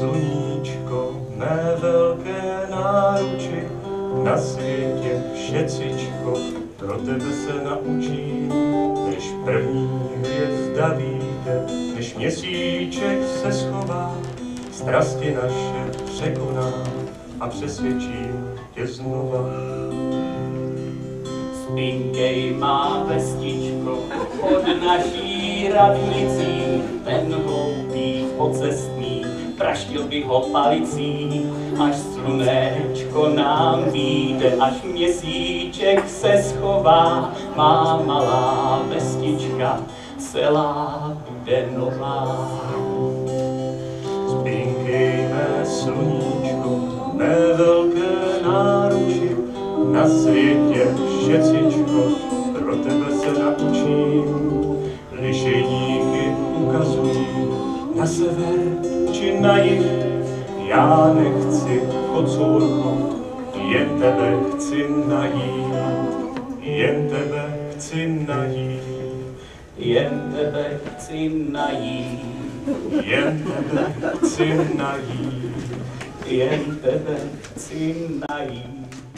sluníčko, mé velké náruči, na světě všecičko, pro tebe se naučím, než první hvězda víte, než měsíček se schová, strasti naše překoná a přesvědčím tě znova. Spinkej má vestičko od naší radnicí, ten hloupý po cestě praštil bych ho palicí, až slunečko nám vyjde, až měsíček se schová, má malá vestička, celá bude nová. Spinkejme sluníčko, mé velké náruči, na světě všecičko, pro tebe se naučím. Lišejníky ukazují na sever či na jih, já nechci kocůrko, jen tebe chci najít, jen tebe chci najít, Jen tebe chci najít, jen tebe chci najít. jen tebe chci najít.